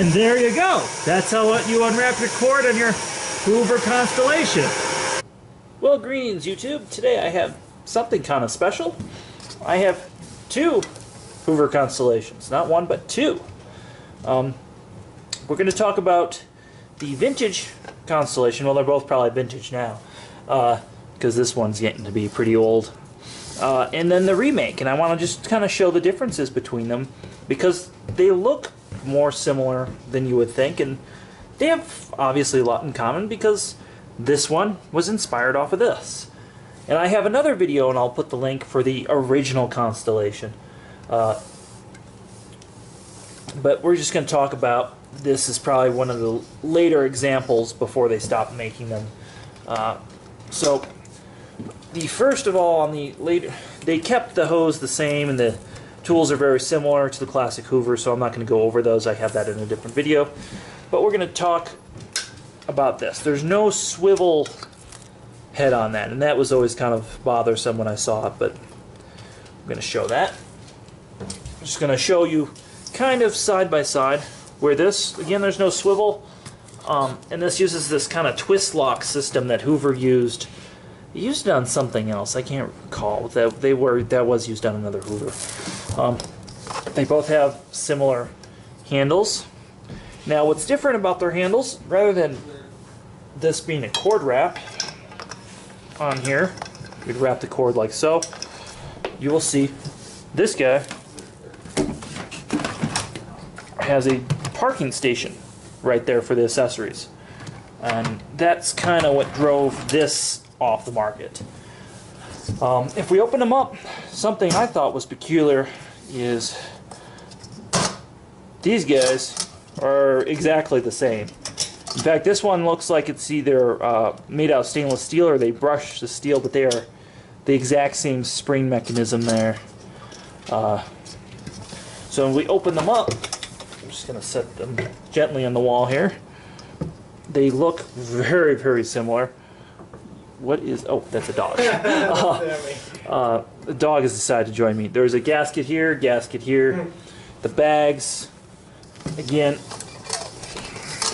And there you go. That's how you unwrap your cord on your Hoover Constellation. Well, greetings, YouTube. Today I have something kind of special. I have two Hoover Constellations. Not one, but two. Um, we're going to talk about the vintage Constellation. Well, they're both probably vintage now. Because uh, this one's getting to be pretty old. Uh, and then the remake. And I want to just kind of show the differences between them. Because they look more similar than you would think, and they have obviously a lot in common because this one was inspired off of this. And I have another video, and I'll put the link for the original Constellation. Uh, but we're just going to talk about this is probably one of the later examples before they stopped making them. Uh, so the first of all on the later they kept the hose the same and the Tools are very similar to the classic Hoover, so I'm not going to go over those. I have that in a different video. But we're going to talk about this. There's no swivel head on that, and that was always kind of bothersome when I saw it, but I'm going to show that. I'm just going to show you kind of side by side where this, again, there's no swivel, um, and this uses this kind of twist lock system that Hoover used used it on something else. I can't recall that they were that was used on another Hoover. Um, they both have similar handles. Now, what's different about their handles, rather than this being a cord wrap on here, we'd wrap the cord like so. You will see this guy has a parking station right there for the accessories. And that's kind of what drove this off the market. Um, if we open them up, something I thought was peculiar is these guys are exactly the same. In fact, this one looks like it's either uh, made out of stainless steel or they brushed the steel, but they are the exact same spring mechanism there. Uh, so when we open them up, I'm just going to set them gently on the wall here. They look very, very similar what is, oh, that's a dog. uh, uh, the dog has decided to join me. There's a gasket here, gasket here. The bags, again,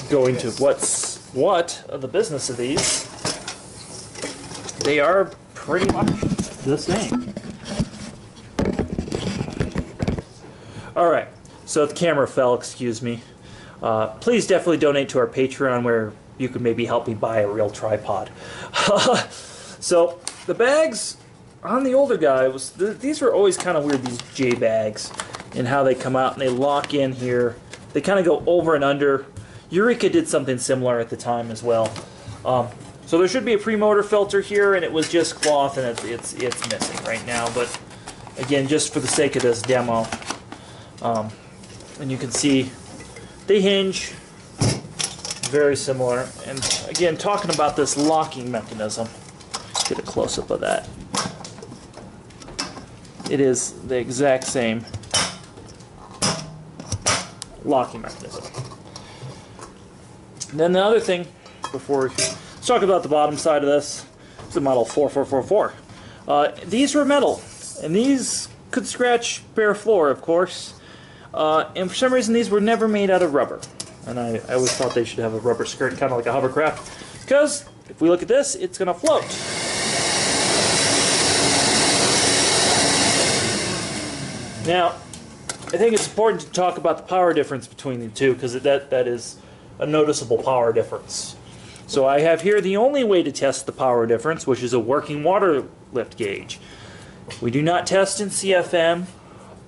going to what's what of the business of these. They are pretty much the same. All right, so the camera fell, excuse me. Uh, please definitely donate to our Patreon where you could maybe help me buy a real tripod. so the bags on the older guy was th these were always kind of weird these J bags and how they come out and they lock in here. They kind of go over and under. Eureka did something similar at the time as well. Um, so there should be a pre-motor filter here, and it was just cloth, and it's, it's it's missing right now. But again, just for the sake of this demo, um, and you can see they hinge very similar. And again, talking about this locking mechanism, get a close-up of that. It is the exact same locking mechanism. And then the other thing, before we let's talk about the bottom side of this, it's the model 4444. Uh, these were metal, and these could scratch bare floor, of course. Uh, and for some reason, these were never made out of rubber. And I, I always thought they should have a rubber skirt, kind of like a hovercraft. Because if we look at this, it's going to float. Now, I think it's important to talk about the power difference between the two because that, that is a noticeable power difference. So I have here the only way to test the power difference, which is a working water lift gauge. We do not test in CFM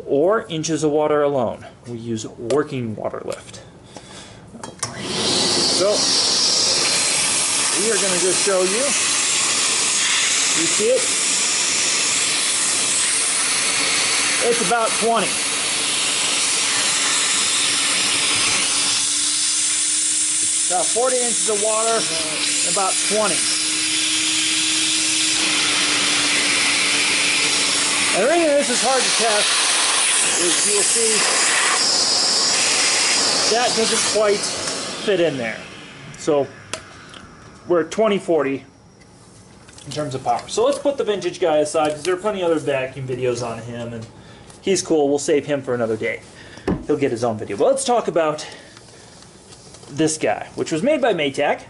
or inches of water alone. We use working water lift. So, we are going to just show you. You see it? It's about 20. About 40 inches of water, about 20. And the reason this is hard to test is you'll see that doesn't quite fit in there. So we're at 2040 in terms of power. So let's put the vintage guy aside because there are plenty of other vacuum videos on him and he's cool. We'll save him for another day. He'll get his own video. But let's talk about this guy, which was made by Maytag.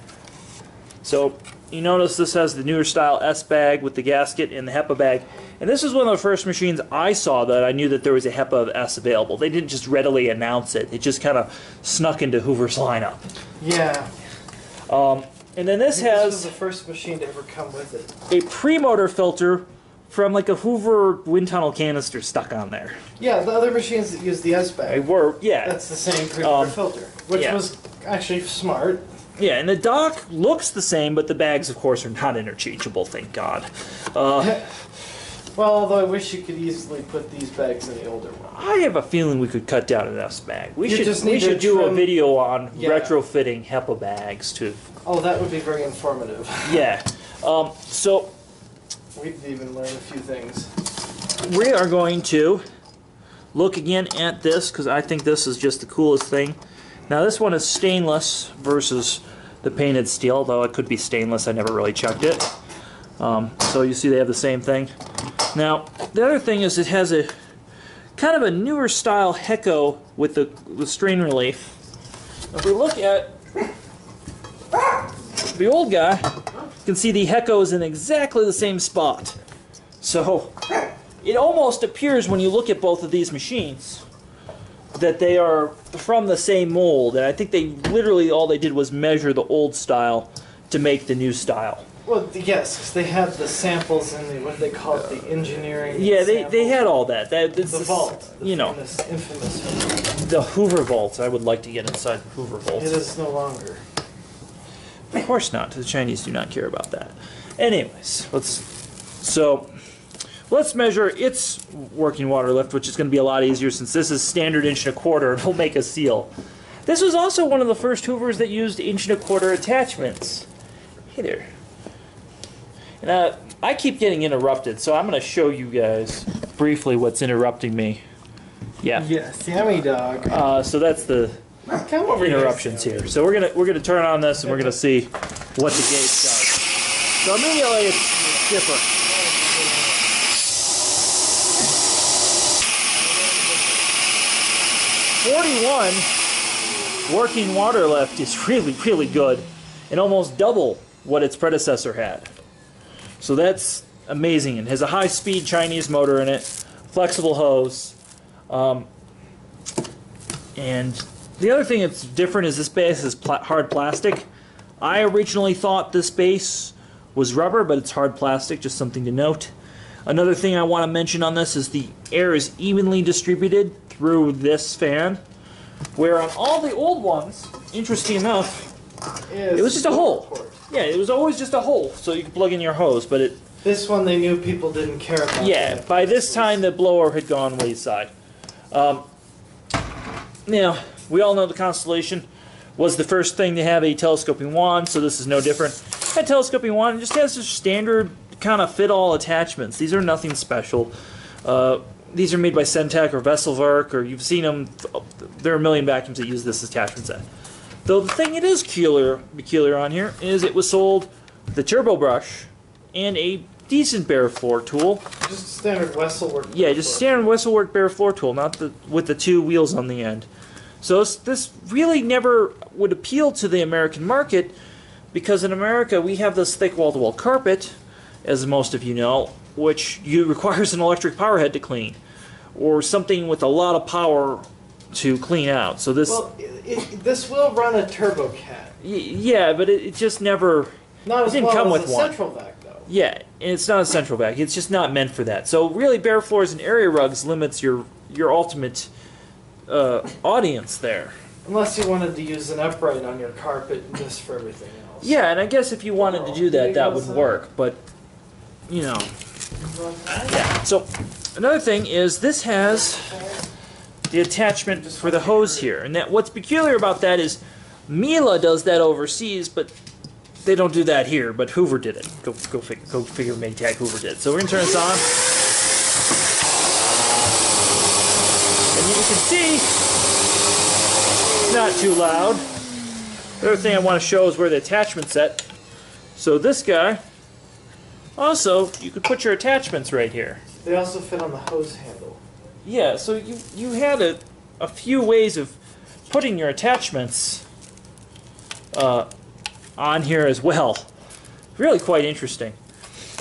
So you notice this has the newer style S bag with the gasket and the HEPA bag. And this is one of the first machines I saw that I knew that there was a HEPA S available. They didn't just readily announce it. It just kind of snuck into Hoover's lineup. Yeah. Um, and then this think This has the first machine to ever come with it. a pre-motor filter from like a Hoover wind tunnel canister stuck on there. Yeah, the other machines that use the S-Bag. They bag. were, yeah. That's the same pre-motor Um, filter, which yeah. was actually smart. Yeah, and the dock looks the same, but the bags, of course, are not interchangeable, thank God. Uh, Well, although I wish you could easily put these bags in the older one. I have a feeling we could cut down an S bag. We You should just we need to should do a trim- video on Yeah. retrofitting HEPA bags to Oh, that would be very informative. yeah. Um, so We'd even learn a few things. we are going to look again at this because I think this is just the coolest thing. Now this one is stainless versus the painted steel, though it could be stainless. I never really checked it. Um, so you see they have the same thing. Now the other thing is it has a kind of a newer style Heyco with the, the strain relief. If we look at the old guy, you can see the Heyco is in exactly the same spot. So it almost appears when you look at both of these machines that they are from the same mold and i think they literally all they did was measure the old style to make the new style Well, yes, yes, 'cause they had the samples in the what they call it, the engineering. yeah they, they had all that that it's the just, vault. The you know famous, infamous. vault. the hoover vault i would like to get inside the hoover vault It is no longer. of course not the chinese do not care about that anyways let's so let's measure its working water lift which is going to be a lot easier since this is standard inch and a quarter it'll make a seal this was also one of the first hoovers that used inch and a quarter attachments hey there and uh, i keep getting interrupted so i'm going to show you guys briefly what's interrupting me yeah Yeah, Sammy dog. uh, so that's the Come over interruptions here. So we're gonna we're gonna turn on this and we're gonna see what the gauge does. So immediately it's, it's different. Forty-one working water lift is really really good, and almost double what its predecessor had. So that's amazing and has a high-speed Chinese motor in it, flexible hose. Um, and the other thing that's different is this base is pla- hard plastic. I originally thought this base was rubber, but it's hard plastic, just something to note. Another thing I want to mention on this is the air is evenly distributed through this fan, where on all the old ones, interesting enough, it was just a hole. Yeah, it was always just a hole, so you could plug in your hose, but it This one they knew people didn't care about. Yeah, that. by this time the blower had gone wayside. Um, now, we all know the Constellation was the first thing to have a telescoping wand, so this is no different. That telescoping wand just has just standard kind of fit-all attachments. These are nothing special. Uh, these are made by Centec or Wessel-Werk, or you've seen them. There are a million vacuums that use this attachment set. Though the thing it is peculiar, peculiar on here is it was sold the turbo brush and a decent bare floor tool. just standard Wessel-Werk. Yeah, just standard Wessel-Werk bare floor tool, not the with the two wheels on the end. So this, this really never would appeal to the American market because in America we have this thick wall-to-wall carpet, as most of you know, which you requires an electric power head to clean, or something with a lot of power to clean out. So this, Well, it, it, this will run a turbo cat. y- yeah, but it, it just never. Not as didn't well come as with a one. central vac though. Yeah, and it's not a central vac. It's just not meant for that. So really, bare floors and area rugs limits your your ultimate uh, audience there. Unless you wanted to use an upright on your carpet just for everything else. Yeah, and I guess if you wanted to do that, that would work. But you know, yeah. So another thing is this has the attachment for the hose here, and that what's peculiar about that is Miele does that overseas, but they don't do that here. But Hoover did it. Go go figure. Go figure. Maytag Hoover did. So we're gonna turn this on, and you can see it's not too loud. The other thing I want to show is where the attachment's at. So this guy, also, you could put your attachments right here. They also fit on the hose handle. Yeah, so you, you had a, a few ways of putting your attachments uh, on here as well. Really quite interesting.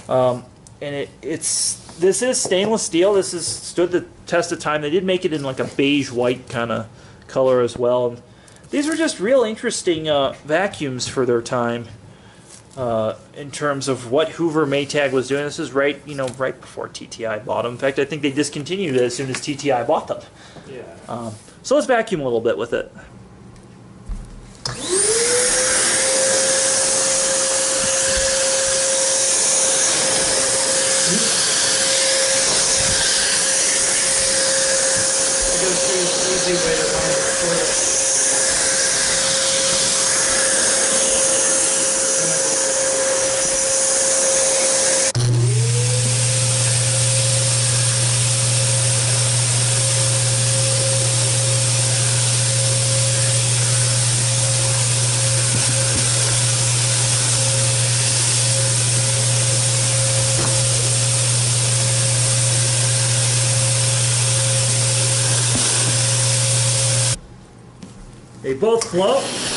Um, and it, it's this is stainless steel. This has stood the test of time. They did make it in like a beige white kind of color as well. And these were just real interesting uh, vacuums for their time. Uh, in terms of what Hoover Maytag was doing, this is right, you know, right before TTI bought them. In fact, I think they discontinued it as soon as TTI bought them. Yeah. Um, so let's vacuum a little bit with it. It goes through the easy way to find the toilet. They both float.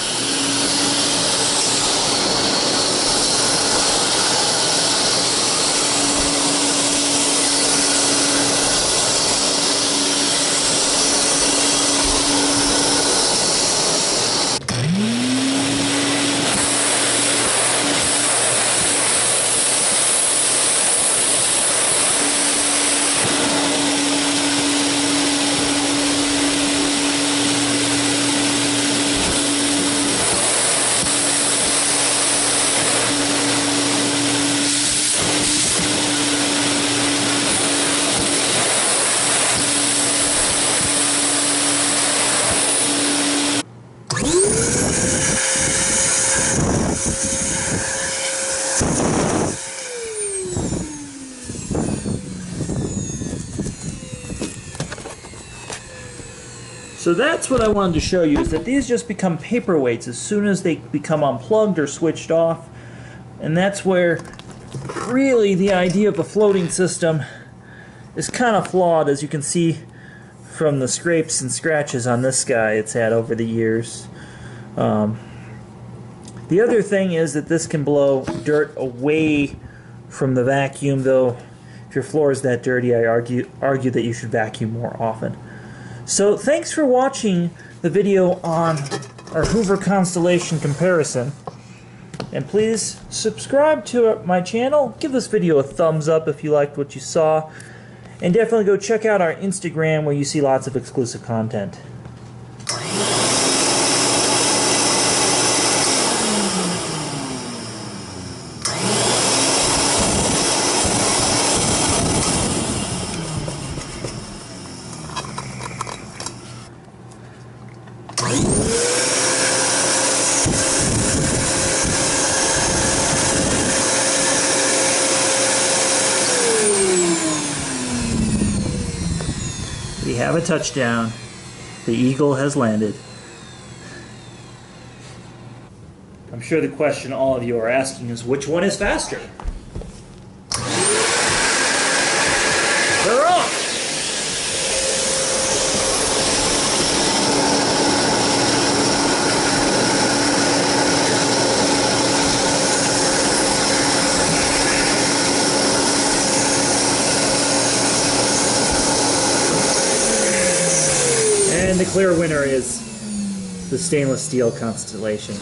So that's what I wanted to show you is that these just become paperweights as soon as they become unplugged or switched off. And that's where really the idea of a floating system is kind of flawed as you can see from the scrapes and scratches on this guy it's had over the years. Um, the other thing is that this can blow dirt away from the vacuum though if your floor is that dirty I argue argue that you should vacuum more often. So thanks for watching the video on our Hoover Constellation comparison. And please subscribe to my channel. Give this video a thumbs up if you liked what you saw. And definitely go check out our Instagram where you see lots of exclusive content. We have a touchdown. The Eagle has landed. I'm sure the question all of you are asking is which one is faster? They're off! And the clear winner is the stainless steel constellation.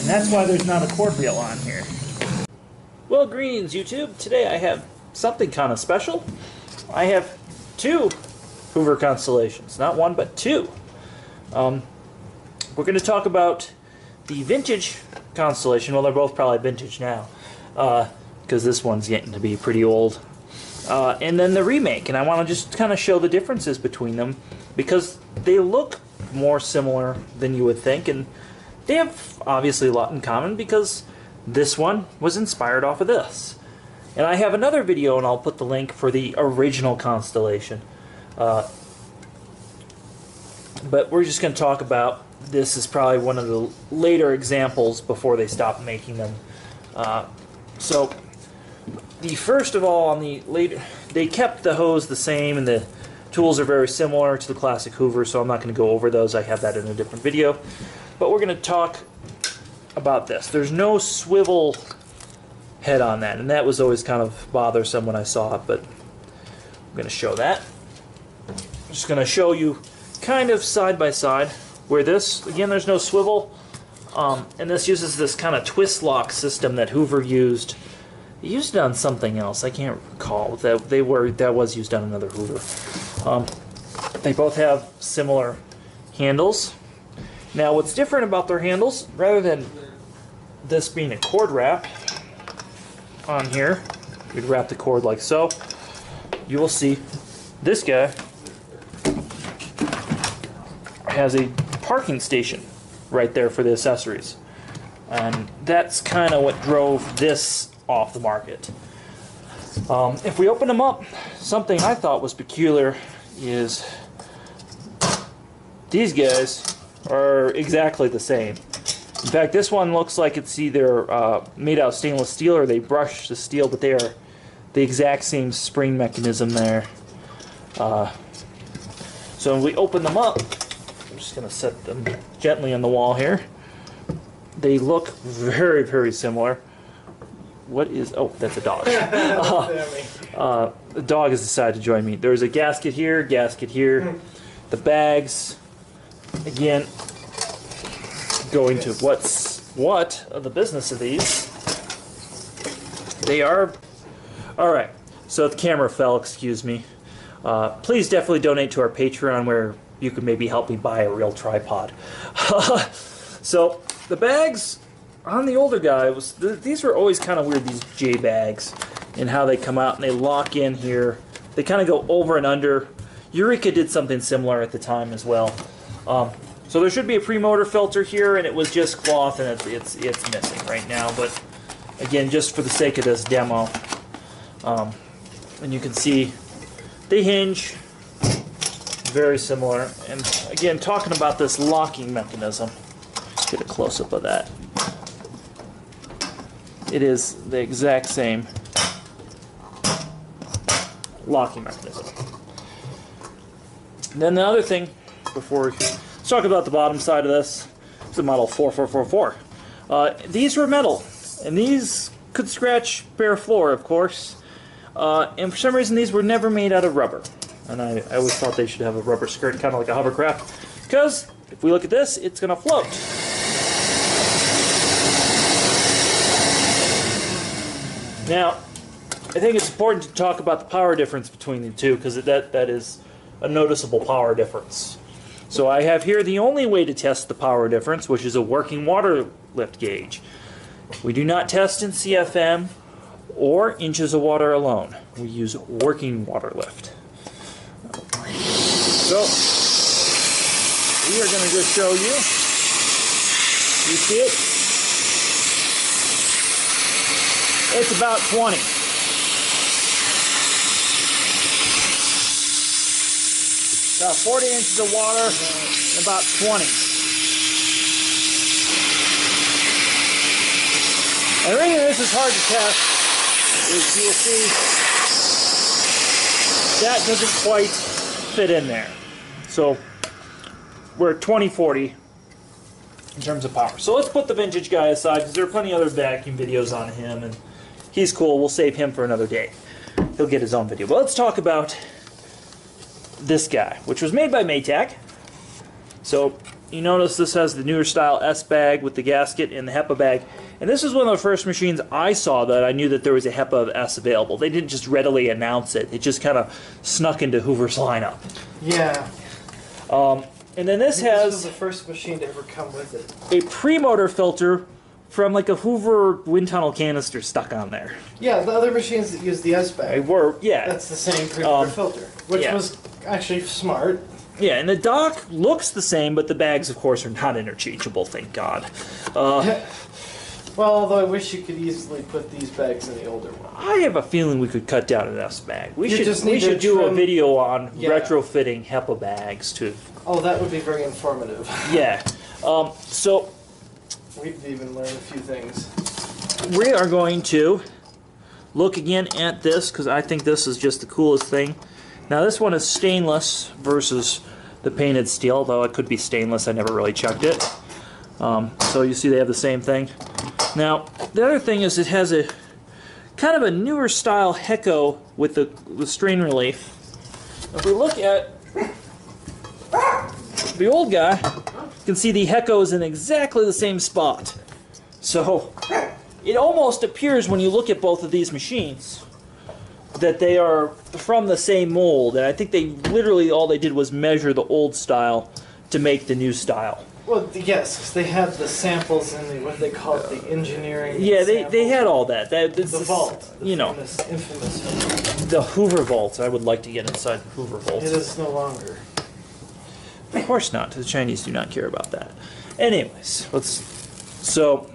And that's why there's not a cord reel on here. Well, greetings, YouTube. Today I have something kind of special. I have two Hoover constellations. Not one, but two. Um, we're going to talk about the vintage constellation. Well, they're both probably vintage now, because this one's getting to be pretty old. Uh, and then the remake, and I want to just kind of show the differences between them, because they look more similar than you would think, and they have obviously a lot in common because this one was inspired off of this. And I have another video, and I'll put the link for the original constellation. Uh, but we're just going to talk about this is probably one of the later examples before they stopped making them. Uh, so, the first of all on the later, they kept the hose the same, and the tools are very similar to the classic Hoover. So I'm not going to go over those. I have that in a different video. But we're going to talk about this. There's no swivel head on that, and that was always kind of bothersome when I saw it. But I'm going to show that. Just going to show you kind of side by side where this again there's no swivel um, and this uses this kind of twist lock system that Hoover used. They used it on something else. I can't recall. That they were that was used on another Hoover. Um, they both have similar handles. Now what's different about their handles rather than this being a cord wrap on here you'd wrap the cord like so you will see this guy has a parking station right there for the accessories. And that's kind of what drove this off the market. Um, if we open them up, something I thought was peculiar is these guys are exactly the same. In fact, this one looks like it's either uh, made out of stainless steel or they brushed the steel, but they are the exact same spring mechanism there. Uh, so when we open them up, I'm just going to set them gently on the wall here. They look very, very similar. What is... Oh, that's a dog. uh, the dog has decided to join me. There's a gasket here, gasket here. The bags, again, going to what's what of the business of these. They are... Alright, so the camera fell, excuse me. Uh, please definitely donate to our Patreon where you could maybe help me buy a real tripod. so the bags on the older guy was th these were always kind of weird these J bags and how they come out and they lock in here. They kind of go over and under. Eureka did something similar at the time as well. Um, so there should be a pre-motor filter here, and it was just cloth, and it's it's, it's missing right now. But again, just for the sake of this demo, um, and you can see they hinge very similar. And again, talking about this locking mechanism, get a close up of that. It is the exact same locking mechanism. And then the other thing, before let's talk about the bottom side of this. It's a model 4444. Uh, these were metal, and these could scratch bare floor, of course. Uh, and for some reason, these were never made out of rubber. And I, I always thought they should have a rubber skirt, kind of like a hovercraft. Because if we look at this, it's going to float. Now, I think it's important to talk about the power difference between the two because that, that is a noticeable power difference. So I have here the only way to test the power difference, which is a working water lift gauge. We do not test in CFM or inches of water alone. We use working water lift. So, we are going to just show you. You see it? It's about 20. About 40 inches of water, and about 20. And the reason this is hard to test is you'll see that doesn't quite fit in there. So we're at 2040 in terms of power. So let's put the vintage guy aside because there are plenty of other vacuum videos on him and he's cool. We'll save him for another day. He'll get his own video. But let's talk about this guy, which was made by Maytag. So you notice this has the newer style S bag with the gasket and the HEPA bag. And this is one of the first machines I saw that I knew that there was a HEPA S available. They didn't just readily announce it. It just kind of snuck into Hoover's lineup. Yeah. Um, and then this has This the first machine to ever come with it. a pre-motor filter from like a Hoover wind tunnel canister stuck on there. Yeah, the other machines that use the S bag. They were, yeah. That's the same pre-motor Um, filter, which yeah. was actually smart. Yeah, and the dock looks the same, but the bags, of course, are not interchangeable, thank God. Uh, Well, although I wish you could easily put these bags in the older one. I have a feeling we could cut down an S bag. We You should just we need to should do a trim- video on Yeah. retrofitting HEPA bags to Oh, that would be very informative. yeah. Um, so We've even learned a few things. we are going to look again at this because I think this is just the coolest thing. Now this one is stainless versus the painted steel, though it could be stainless. I never really checked it. Um, so you see they have the same thing. Now the other thing is it has a kind of a newer style Heyco with the, the strain relief. If we look at the old guy, you can see the Heyco is in exactly the same spot. So it almost appears when you look at both of these machines that they are from the same mold. And I think they literally all they did was measure the old style to make the new style. Well, yes, they have the samples in the what they call it, the engineering. Yeah, they, they had all that. That the vault. The you know, infamous. the Hoover vault. I would like to get inside the Hoover vault. It is no longer. Of course not. The Chinese do not care about that. Anyways, let's so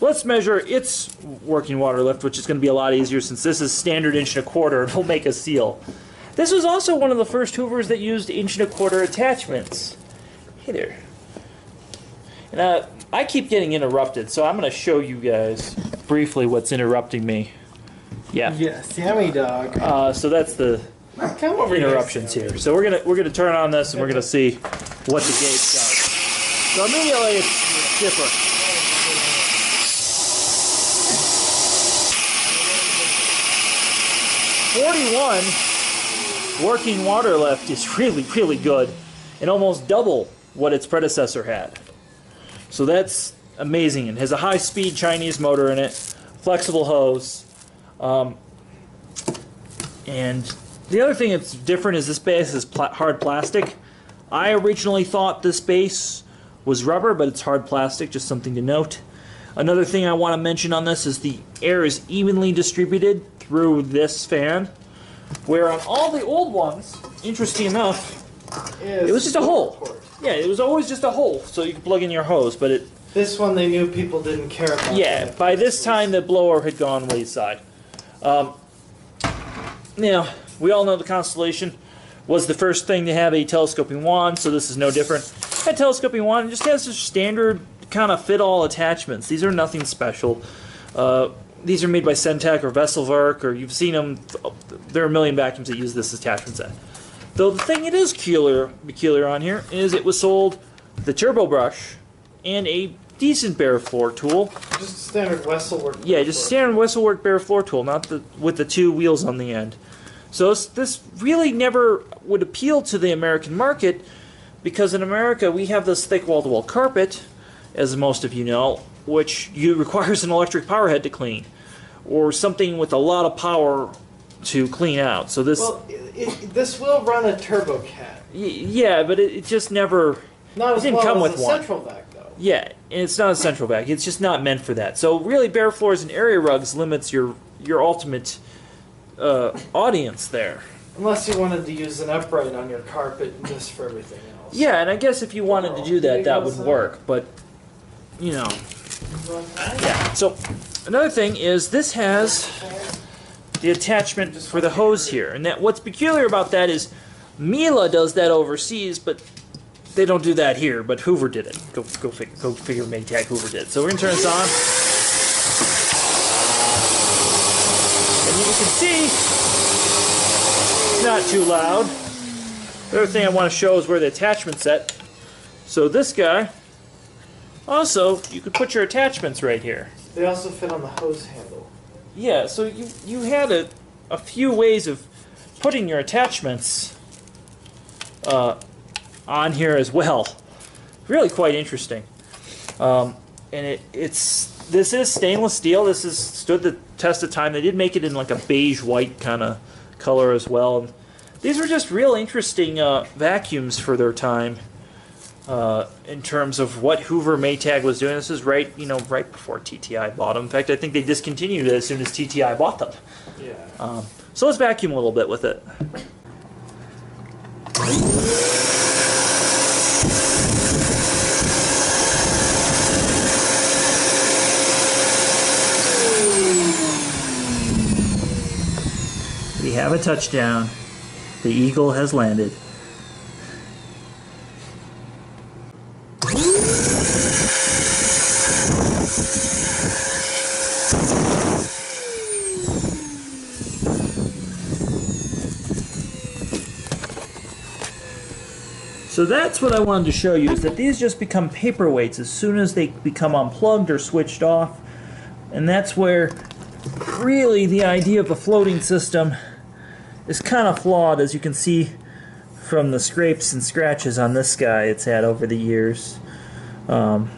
let's measure its working water lift, which is going to be a lot easier since this is standard inch and a quarter. And it'll make a seal. This was also one of the first Hoovers that used inch and a quarter attachments. Hey there. And uh, I keep getting interrupted, so I'm going to show you guys briefly what's interrupting me. Yeah. Yeah, Sammy dog. Uh, so that's the Come over here. interruptions here. So we're gonna we're gonna turn on this and we're gonna see what the gauge does. So immediately it's different. Forty-one working water lift is really really good, and almost double what its predecessor had. So that's amazing. It has a high-speed Chinese motor in it, flexible hose. Um, and the other thing that's different is this base is pla- hard plastic. I originally thought this base was rubber, but it's hard plastic, just something to note. Another thing I want to mention on this is the air is evenly distributed through this fan, where on all the old ones, interesting enough, it was just a hole. port. Yeah, it was always just a hole, so you could plug in your hose, but it This one they knew people didn't care about. yeah, by this time the blower had gone wayside. Um, now, we all know the Constellation was the first thing to have a telescoping wand, so this is no different. That telescoping wand just has just standard kind of fit-all attachments. These are nothing special. Uh, these are made by Centec or Wessel-Werk, or you've seen them. There are a million vacuums that use this attachment set. Though the thing it is peculiar, peculiar on here is it was sold the turbo brush and a decent bare floor tool. Just a standard Wessel-Werk. Yeah, just a standard Wessel-Werk bare floor tool, not the with the two wheels on the end. So this, this really never would appeal to the American market because in America we have this thick wall-to-wall carpet, as most of you know, which you requires an electric power head to clean, or something with a lot of power to clean out. So this, Well, it, it, this will run a turbo cat. y- yeah, but it, it just never. Not It as didn't well come as with a one. central vac though. Yeah, and it's not a central vac. It's just not meant for that. So really, bare floors and area rugs limits your your ultimate uh, audience there. Unless you wanted to use an upright on your carpet just for everything else. Yeah, and I guess if you wanted to do that, that would work. But you know, yeah. So another thing is this has the attachment for the hose here, and that what's peculiar about that is Miele does that overseas, but they don't do that here. But Hoover did it. Go go figure. Go figure. Maytag Hoover did. So we're gonna turn this on, and you can see it's not too loud. The other thing I want to show is where the attachment's set. So this guy, also, you could put your attachments right here. They also fit on the hose handle. Yeah, so you, you had a, a few ways of putting your attachments uh, on here as well. Really quite interesting. Um, and it, it's this is stainless steel. This has stood the test of time. They did make it in like a beige white kind of color as well. These were just real interesting uh, vacuums for their time. Uh, in terms of what Hoover Maytag was doing, this is right, you know, right before TTI bought them. In fact, I think they discontinued it as soon as TTI bought them. Yeah. Um, so let's vacuum a little bit with it. We have a touchdown. The Eagle has landed. That's what I wanted to show you is that these just become paperweights as soon as they become unplugged or switched off. And that's where really the idea of a floating system is kind of flawed as you can see from the scrapes and scratches on this guy it's had over the years. Um,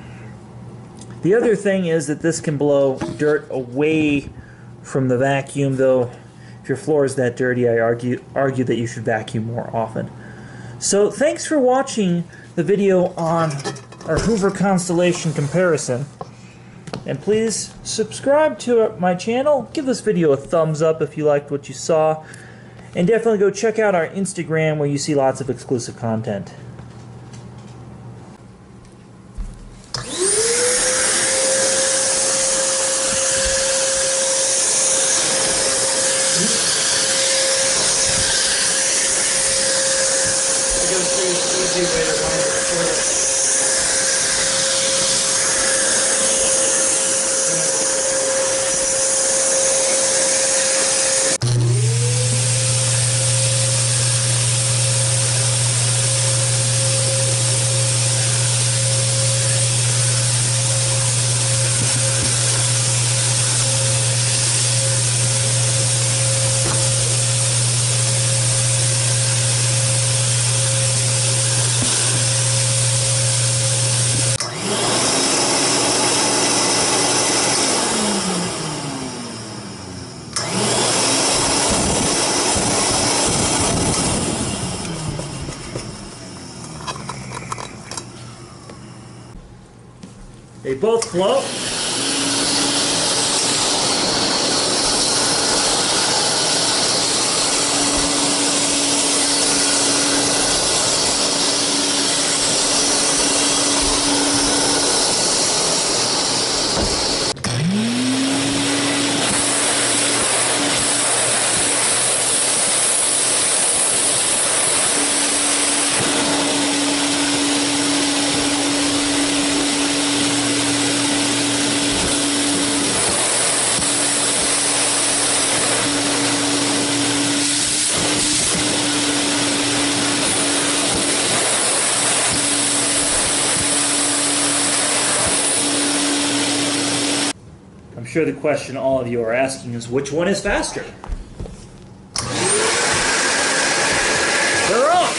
the other thing is that this can blow dirt away from the vacuum, though if your floor is that dirty, I argue, argue that you should vacuum more often. So thanks for watching the video on our Hoover Constellation comparison. And please subscribe to my channel. Give this video a thumbs up if you liked what you saw. And definitely go check out our Instagram where you see lots of exclusive content. Float. Sure the question all of you are asking is which one is faster? They're off!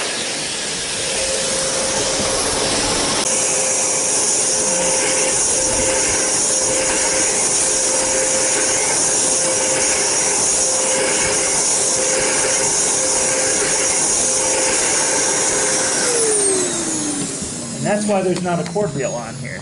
And that's why there's not a cord reel on here.